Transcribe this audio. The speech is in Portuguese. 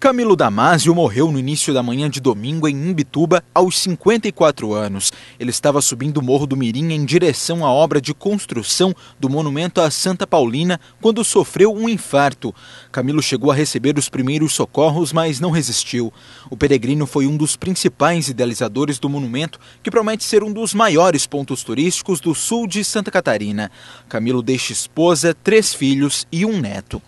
Camilo Damasio morreu no início da manhã de domingo em Imbituba, aos 54 anos. Ele estava subindo o Morro do Mirim em direção à obra de construção do monumento à Santa Paulina quando sofreu um infarto. Camilo chegou a receber os primeiros socorros, mas não resistiu. O peregrino foi um dos principais idealizadores do monumento, que promete ser um dos maiores pontos turísticos do sul de Santa Catarina. Camilo deixa esposa, três filhos e um neto.